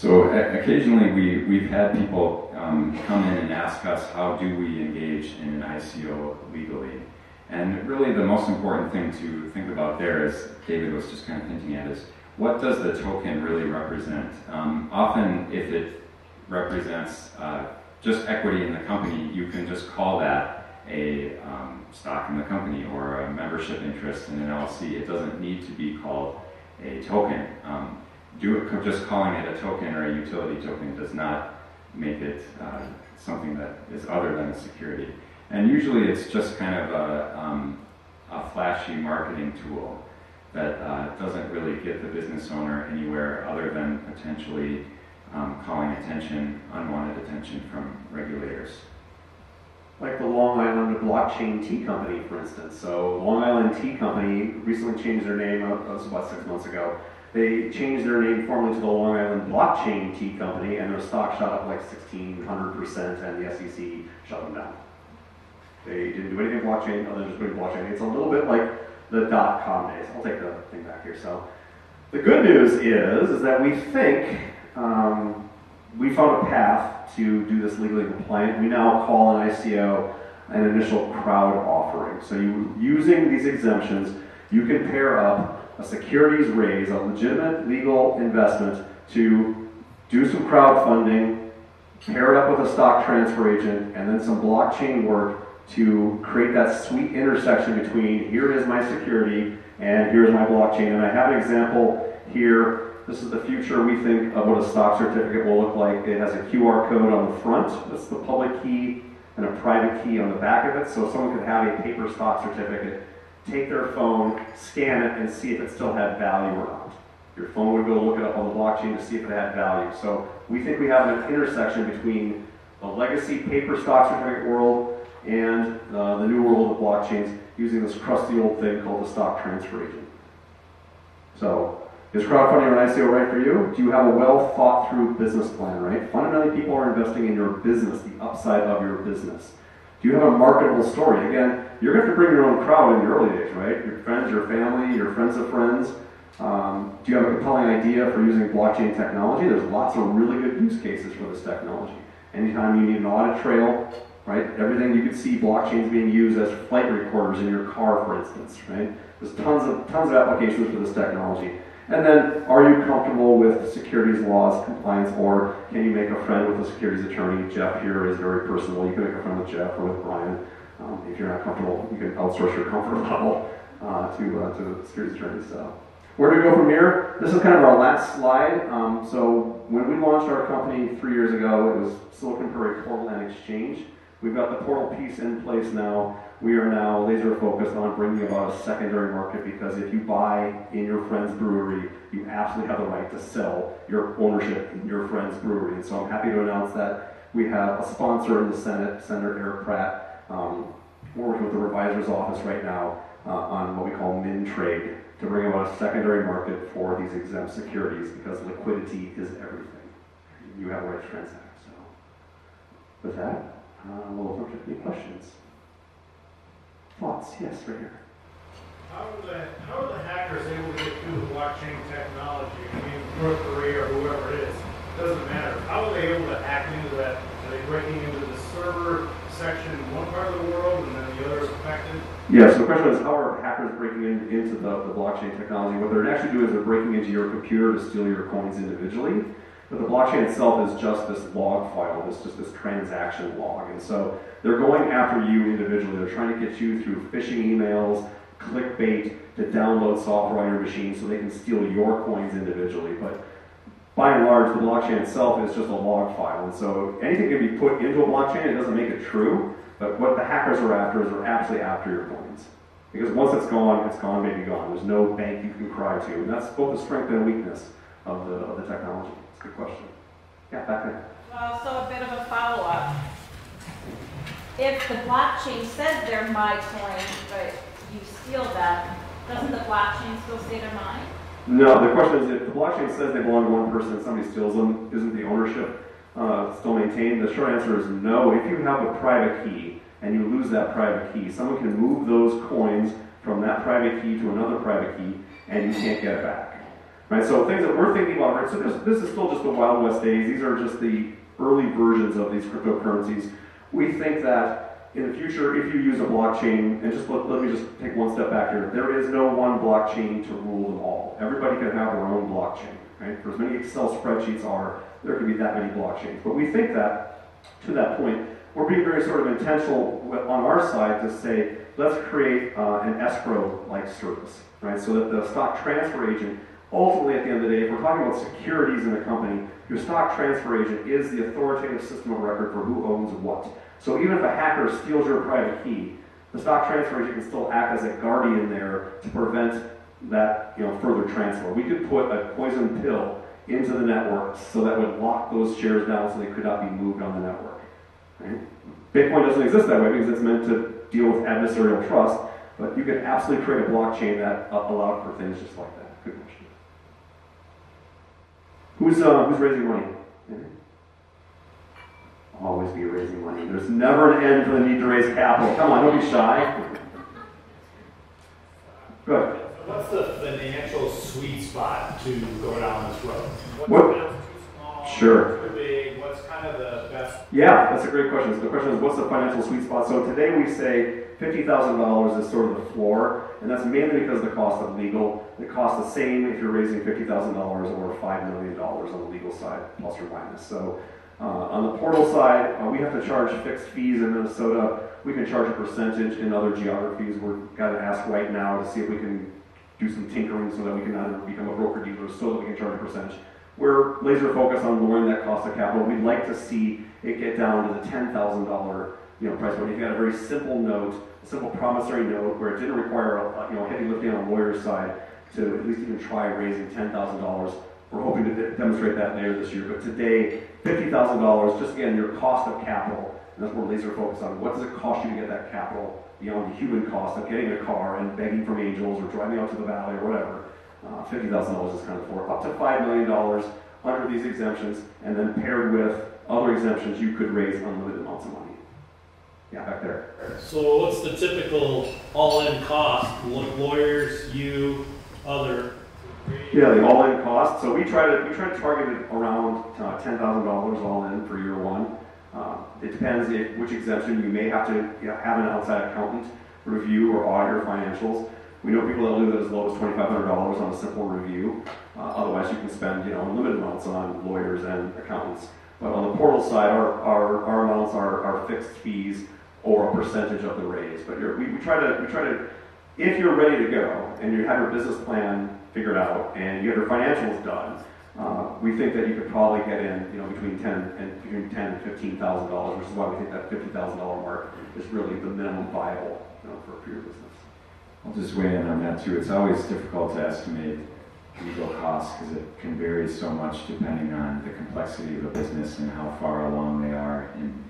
B: So occasionally we, we've had people um, come in and ask us how do we engage in an ICO legally. And really the most important thing to think about there, as David was just kind of hinting at, is what does the token really represent? Um, often if it represents uh, just equity in the company, you can just call that a um, stock in the company or a membership interest in an LLC. It doesn't need to be called a token. Um, do just calling it a token or a utility token does not make it uh, something that is other than a security. And usually it's just kind of a, um, a flashy marketing tool that uh, doesn't really get the business owner anywhere other than potentially um, calling attention, unwanted attention from regulators.
C: Like the Long Island Blockchain Tea Company, for instance. So, Long Island Tea Company recently changed their name, that was about six months ago. They changed their name formally to the Long Island Blockchain Tea Company, and their stock shot up like 1,600%, and the SEC shut them down. They didn't do anything blockchain other than just doing blockchain. It's a little bit like the dot com days. I'll take the thing back here. So, the good news is, is that we think um, we found a path to do this legally compliant. We now call an ICO an initial crowd offering. So, you, using these exemptions, you can pair up a securities raise, a legitimate legal investment, to do some crowdfunding, pair it up with a stock transfer agent, and then some blockchain work to create that sweet intersection between here is my security and here's my blockchain. And I have an example here. This is the future we think of what a stock certificate will look like. It has a QR code on the front. That's the public key and a private key on the back of it. So someone could have a paper stock certificate, take their phone, scan it, and see if it still had value or not. Your phone would go look it up on the blockchain to see if it had value. So we think we have an intersection between the legacy paper stock certificate world and uh, the new world of blockchains using this crusty old thing called the stock transfer agent. So, is crowdfunding an ICO right for you? Do you have a well thought through business plan, right? Fundamentally, people are investing in your business, the upside of your business. Do you have a marketable story? Again, you're going to have to bring your own crowd in the early days, right? Your friends, your family, your friends of friends. Um, do you have a compelling idea for using blockchain technology? There's lots of really good use cases for this technology. Anytime you need an audit trail, right? Everything you could see blockchains being used as flight recorders in your car, for instance, right? There's tons of tons of applications for this technology. And then, are you comfortable with securities laws, compliance, or can you make a friend with a securities attorney? Jeff here is very personal. You can make a friend with Jeff or with Brian. Um, if you're not comfortable, you can outsource your comfort level uh, to uh, to the securities attorney. So, where do we go from here? This is kind of our last slide. Um, so, when we launched our company three years ago, it was Silicon Prairie Portal and Exchange. We've got the portal piece in place now. We are now laser focused on bringing about a secondary market because if you buy in your friend's brewery, you absolutely have the right to sell your ownership in your friend's brewery. And so I'm happy to announce that we have a sponsor in the Senate, Senator Eric Pratt. Um, we're working with the revisor's office right now uh, on what we call min trade to bring about a secondary market for these exempt securities because liquidity is everything. You have a right to transact. So, with that, uh, we'll open up any questions. Thoughts? Yes, right here.
D: How are the, how are the hackers able to get through the blockchain technology? I mean, North Korea or whoever it is, doesn't matter. How are they able to hack into that? Are they breaking into the server section in one part of the world and then the other is affected?
C: Yeah, so the question is how are hackers breaking in, into the, the blockchain technology? What they're actually doing is they're breaking into your computer to steal your coins individually. But the blockchain itself is just this log file, this just this transaction log. And so they're going after you individually. They're trying to get you through phishing emails, clickbait, to download software on your machine so they can steal your coins individually. But by and large, the blockchain itself is just a log file. And so anything can be put into a blockchain, it doesn't make it true. But what the hackers are after is they're absolutely after your coins. Because once it's gone, it's gone, maybe gone. There's no bank you can cry to. And that's both the strength and weakness of the, of the technology. Good question. Yeah, back there.
E: Well, so a bit of a follow-up. If the blockchain says they're my coin, but you steal them, doesn't the blockchain still say they're mine?
C: No, the question is if the blockchain says they belong to one person and somebody steals them, isn't the ownership uh, still maintained? The short answer is no. If you have a private key and you lose that private key, someone can move those coins from that private key to another private key, and you can't get it back. Right? So things that we're thinking about, right? So this, this is still just the Wild West days. These are just the early versions of these cryptocurrencies. We think that in the future, if you use a blockchain, and just let, let me just take one step back here, there is no one blockchain to rule them all. Everybody can have their own blockchain. Right? For as many Excel spreadsheets are, there can be that many blockchains. But we think that, to that point, we're being very sort of intentional on our side to say, let's create uh, an escrow-like service, right? So that the stock transfer agent, ultimately at the end of the day, if we're talking about securities in a company, your stock transfer agent is the authoritative system of record for who owns what. So even if a hacker steals your private key, the stock transfer agent can still act as a guardian there to prevent that you know further transfer. We could put a poison pill into the network so that would lock those shares down so they could not be moved on the network. Right? Bitcoin doesn't exist that way because it's meant to deal with adversarial trust, but you could absolutely create a blockchain that allowed for things just like that. Good question. Who's uh, who's raising money? Always be raising money. There's never an end to the need to raise capital. Come on, don't be shy. Good.
D: What's the financial sweet spot to go down this road?
C: What-
D: small?
C: Sure.
D: Kind of the best?
C: Yeah, that's a great question. So the question is, what's the financial sweet spot? So today we say fifty thousand dollars is sort of the floor, and that's mainly because of the cost of legal. It costs the same if you're raising fifty thousand dollars or five million dollars on the legal side, plus or minus. So uh, on the portal side, uh, we have to charge fixed fees in Minnesota. We can charge a percentage in other geographies. We're got to ask right now to see if we can do some tinkering so that we can either become a broker dealer so that we can charge a percentage. We're laser focused on lowering that cost of capital. We'd like to see it get down to the ten thousand dollar you know price point. If you had a very simple note, a simple promissory note where it didn't require a, you know heavy lifting on the lawyer's side to at least even try raising ten thousand dollars. We're hoping to de- demonstrate that later this year. But today, fifty thousand dollars, just again your cost of capital, and that's what we're laser focused on. What does it cost you to get that capital beyond the human cost of getting a car and begging from angels or driving out to the valley or whatever? Uh, fifty thousand dollars is kind of for up to five million dollars under these exemptions, and then paired with other exemptions, you could raise unlimited amounts of money. Yeah, back there.
F: So what's the typical all-in cost? Lawyers, you, other?
C: Yeah, the all-in cost. So we try to we try to target it around uh, ten thousand dollars all in for year one. Um, it depends if, which exemption you may have to you know, have an outside accountant review or audit your financials. We know people that do that as low as twenty five hundred dollars on a simple review. Uh, otherwise, you can spend you know unlimited amounts on lawyers and accountants. But on the portal side, our, our, our amounts are, are fixed fees or a percentage of the raise. But we, we try to we try to if you're ready to go and you have your business plan figured out and you have your financials done, uh, we think that you could probably get in, you know, between ten and between ten and fifteen thousand dollars, which is why we think that fifty thousand dollar mark is really the minimum viable, you know, for, for your business.
B: I'll just weigh in on that too. It's always difficult to estimate legal costs because it can vary so much depending on the complexity of the business and how far along they are in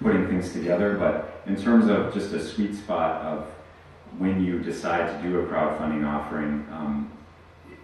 B: putting things together. But in terms of just a sweet spot of when you decide to do a crowdfunding offering, um,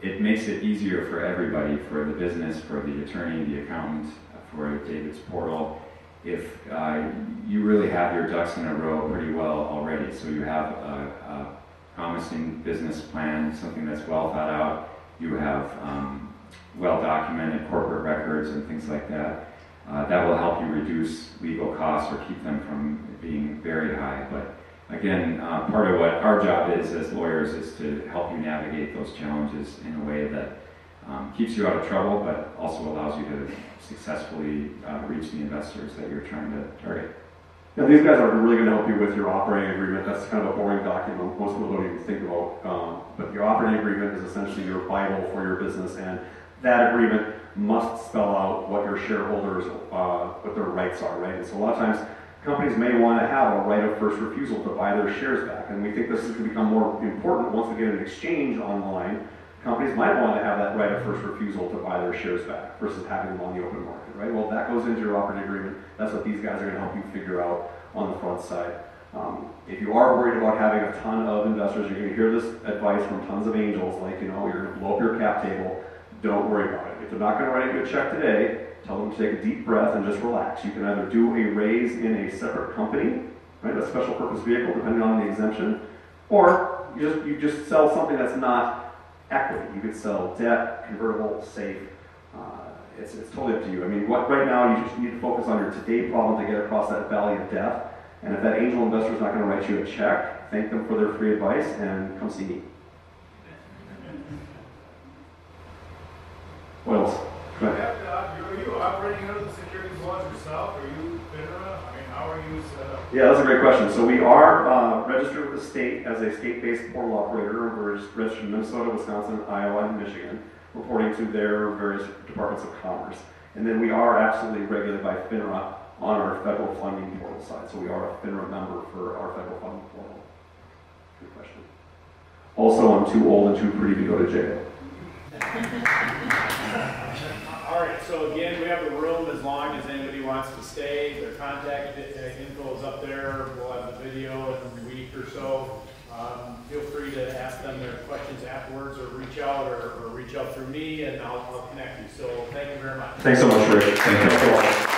B: it makes it easier for everybody, for the business, for the attorney, the accountant, for David's portal, if uh, you really have your ducks in a row pretty well already. So you have a, a promising business plan, something that's well thought out. You have um, well documented corporate records and things like that. Uh, that will help you reduce legal costs or keep them from being very high. But again, uh, part of what our job is as lawyers is to help you navigate those challenges in a way that um, keeps you out of trouble, but also allows you to successfully uh, reach the investors that you're trying to target.
C: Now, these guys are really going to help you with your operating agreement. That's kind of a boring document. Most people don't even think about. Um, but your operating agreement is essentially your Bible for your business, and that agreement must spell out what your shareholders, uh, what their rights are, right? And so a lot of times, companies may want to have a right of first refusal to buy their shares back, and we think this is going to become more important once we get an exchange online. Companies might want to have that right of first refusal to buy their shares back versus having them on the open market, right? Well, that goes into your operating agreement. That's what these guys are going to help you figure out on the front side. Um, if you are worried about having a ton of investors, you're going to hear this advice from tons of angels, like, you know, you're going to blow up your cap table. Don't worry about it. If they're not going to write you a check today, tell them to take a deep breath and just relax. You can either do a raise in a separate company, right, a special purpose vehicle, depending on the exemption, or you just, you just sell something that's not equity. You could sell debt, convertible, safe. Uh, it's, it's totally up to you. I mean, what, right now, you just need to focus on your today problem to get across that valley of death. And if that angel investor is not going to write you a check, thank them for their free advice and come see me. What else? Go ahead.
G: Are you operating under the securities laws yourself? Are you set up?
C: Yeah, that's a great question. So we are uh, registered with the state as a state-based portal operator. We're registered in Minnesota, Wisconsin, Iowa, and Michigan, reporting to their various departments of commerce. And then we are absolutely regulated by FINRA on our federal funding portal side. So we are a FINRA member for our federal funding portal. Good question. Also, I'm too old and too pretty to go to jail.
A: All right, so again, we have the room as long as anybody wants to stay. Their contact uh, info is up there. We'll have the video in a week or so. Um, Feel free to ask them their questions afterwards or reach out or or reach out through me and I'll I'll connect you. So thank you very much.
C: Thanks so much, Rick. Thank you.